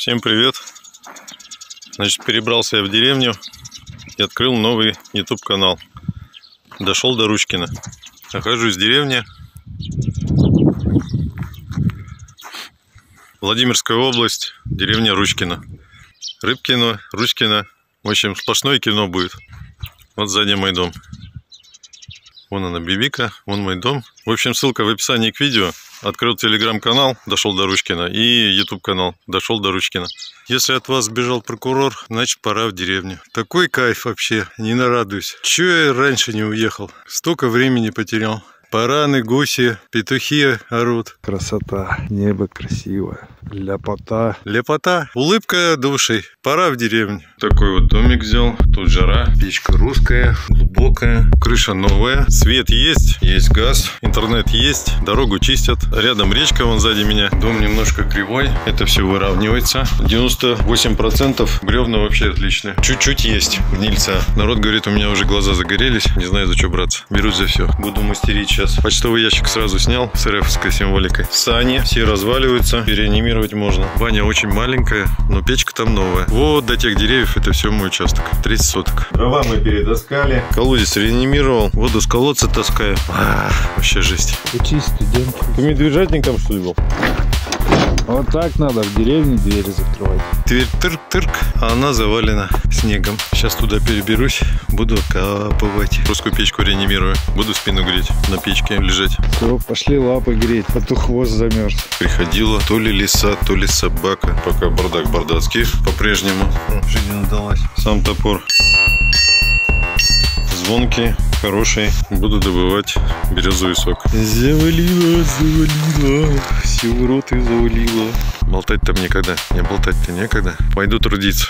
Всем привет! Значит, перебрался я в деревню и открыл новый YouTube канал. Дошел до Ручкина. Нахожусь в деревне. Владимирская область, деревня Ручкина. Рыбкино, Ручкино. В общем, сплошное кино будет. Вот сзади мой дом. Вон она, Бибика, вон мой дом. В общем, ссылка в описании к видео. Открыл телеграм-канал, дошел до Ручкина, и YouTube канал, дошел до Ручкина. Если от вас сбежал прокурор, значит пора в деревню. Такой кайф вообще, не нарадуюсь. Чего я раньше не уехал? Столько времени потерял. Бараны, гуси, петухи орут. Красота, небо красивое, ляпота. Лепота, улыбка души. Пора в деревню. Такой вот домик взял. Тут жара, печка русская, глубокая, крыша новая, свет есть, есть газ, интернет есть, дорогу чистят. Рядом речка вон сзади меня. Дом немножко кривой, это все выравнивается. 98% бревна вообще отличные. Чуть-чуть есть гнильца. Народ говорит, у меня уже глаза загорелись, не знаю за что браться. Берусь за все. Буду мастерить сейчас. Почтовый ящик сразу снял с РФской символикой. Сани все разваливаются, переанимировать можно. Баня очень маленькая, но печка там новая. Вот до тех деревьев это все мой участок. 30 соток. Дрова мы перетаскали. Колодец реанимировал. Воду с колодца таскаю. А, вообще жесть. Учись, студент. Ты медвежатником что ли был? Вот так надо в деревне двери закрывать. Дверь тырк-тырк, а она завалена снегом. Сейчас туда переберусь, буду капывать. Русскую печку реанимирую. Буду спину греть, на печке лежать. Все, пошли лапы греть, а то хвост замерз. Приходила то ли лиса, то ли собака. Пока бардак бардацкий по-прежнему. Жизнь удалась. Сам топор. Звонкий, хороший. Буду добывать березовый сок. Завалила, завалила. Все в рот и завалила. Болтать там никогда. Не болтать-то некогда. Пойду трудиться.